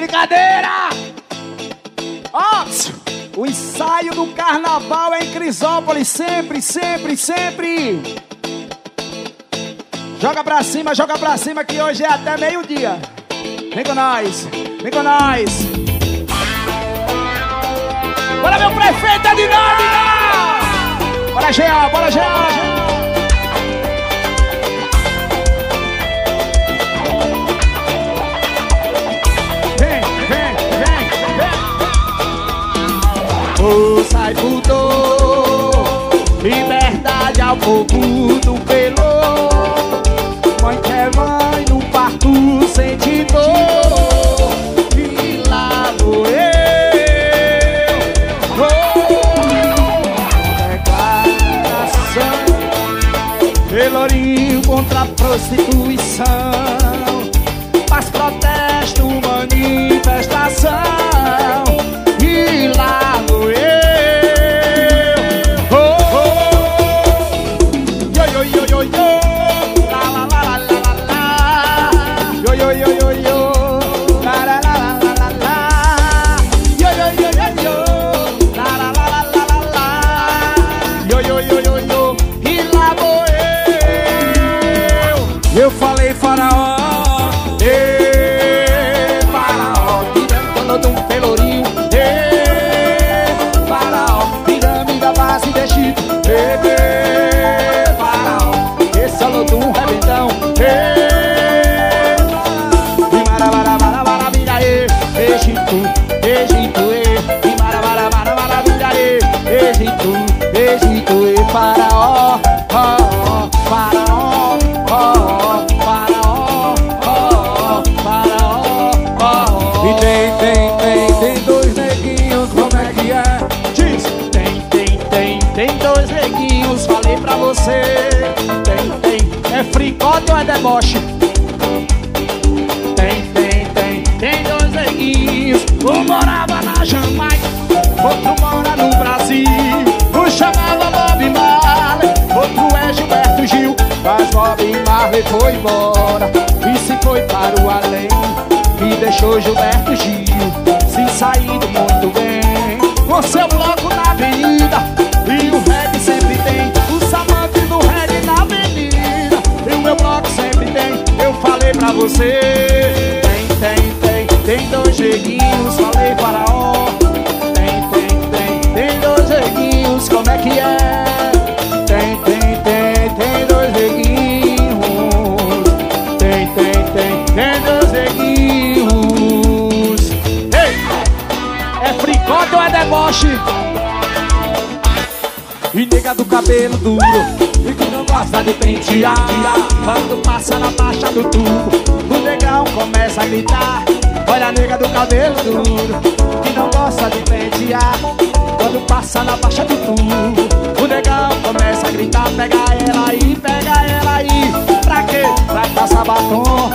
brincadeira! Ops! O ensaio do carnaval é em Crisópolis, sempre, sempre, sempre! Joga pra cima, joga pra cima que hoje é até meio-dia. Vem com nós, vem com nós. Bora, meu prefeito é dinâmica! Bora, Jean, bora, Jean! O sai mudou Liberdade ao povo do pelo Eu falei. Fricota ou é deboche? Tem, tem, tem, tem dois neguinhos. Um morava na Jamaica Outro mora no Brasil. Um chamava Bob Marley Outro é Gilberto Gil. Mas Bob Marley foi embora E se foi para o além E deixou Gilberto Gil você. Tem, tem, tem, tem dois jeguinhos, falei faraó. Tem, tem, tem, tem dois jeguinhos, como é que é? Tem, tem, tem, tem dois jeguinhos. Tem, tem, tem, tem dois jeguinhos. Ei! É fricote ou é deboche? E nega do cabelo duro e que não gosta de pentear Quando passa na baixa do tubo começa a gritar Olha a nega do cabelo duro Que não gosta de pentear Quando passa na baixa do tubo O negão começa a gritar Pega ela aí, pega ela aí Pra quê? Pra passar batom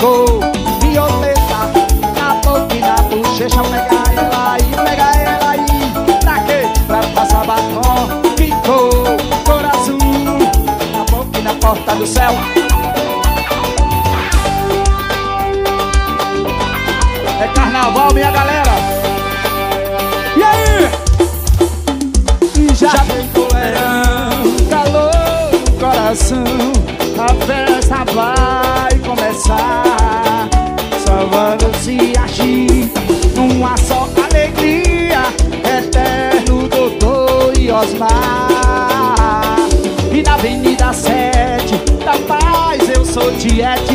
cor, violeta Na boca e na bochecha Pega ela aí, pega ela aí Pra quê? Pra passar batom Que cor porta do céu. Carnaval, minha galera. E aí? Já, já vem verão, calor no coração. A festa vai começar. Só vamos se agir numa só alegria. Eterno doutor e Osmar. E na Avenida 7 da Paz eu sou Tiete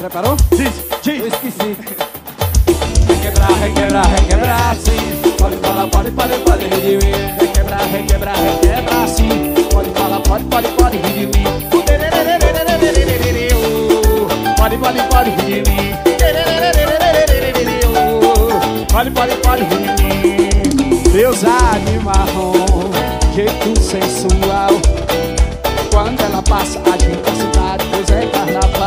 Preparou? Sim, sim. Eu esqueci. Requebrar, requebrar, requebrar, sim. Pode falar, pode, pode, pode rir de mim. Requebrar, requebrar, requebrar, sim. Pode falar, pode, pode, pode rir de mim. Pode, pode, pode rir de mim. Pode, pode, pode rir de mim. Deus animarrom, jeito sensual. Quando ela passa, agita a cidade, tá Deus é carnaval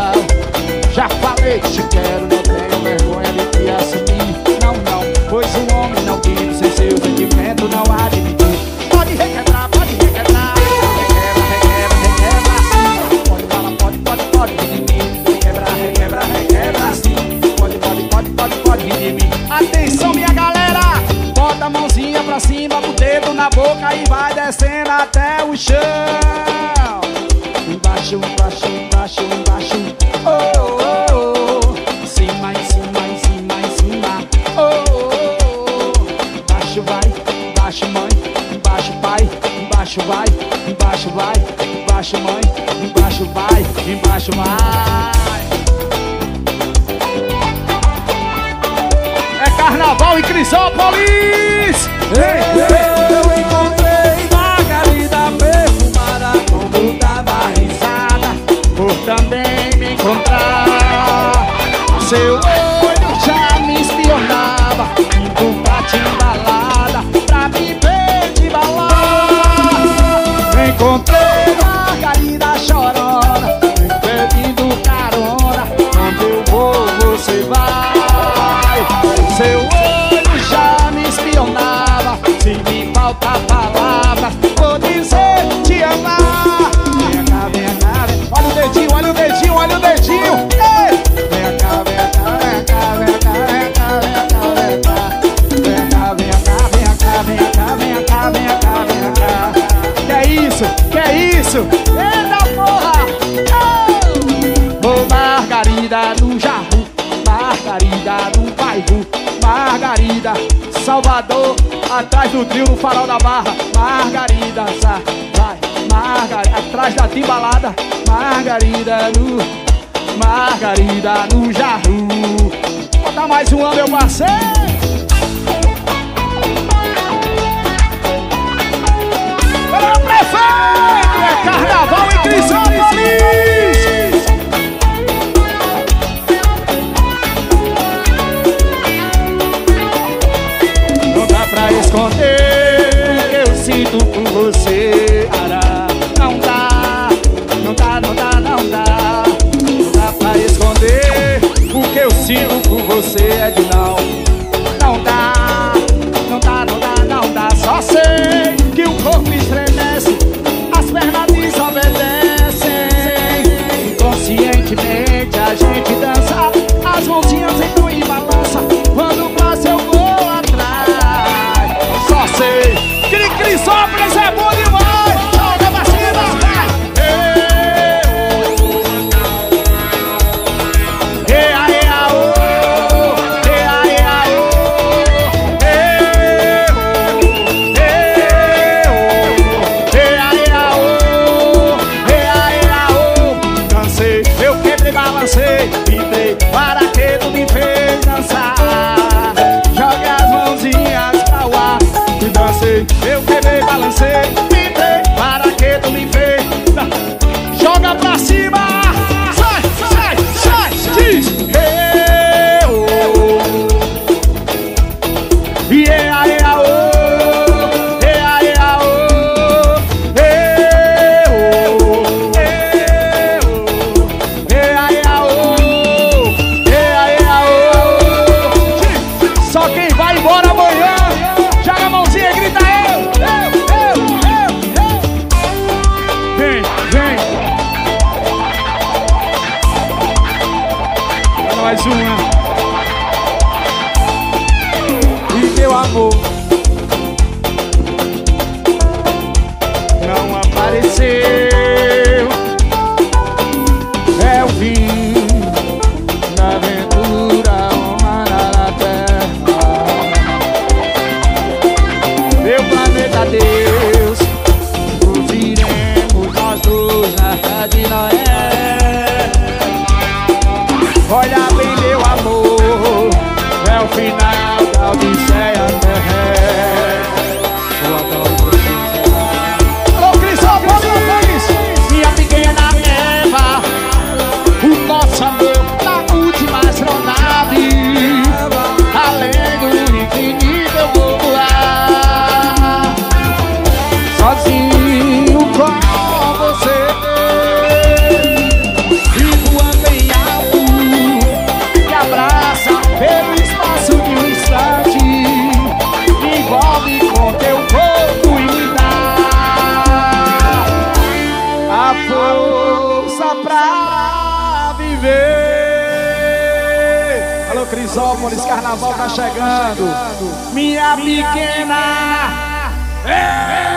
já falei que te quero, não tenho vergonha de te assumir. Não, não, pois um homem não vive sem seu sentimento, não há embaixo vai, embaixo vai, embaixo mãe, embaixo vai, embaixo vai. É carnaval em Crisópolis! Ei, ei. Salvador, atrás do trio no farol da barra. Margarida, vai, Margarida, atrás da timbalada. Margarida no, Margarida no jarro. Bota mais um ano meu parceiro. você ará. Não dá, não dá, não dá, não dá. Não dá pra esconder o que eu sinto por você é de não. Crisópolis, carnaval tá chegando. Minha pequena. É!